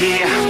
Yeah.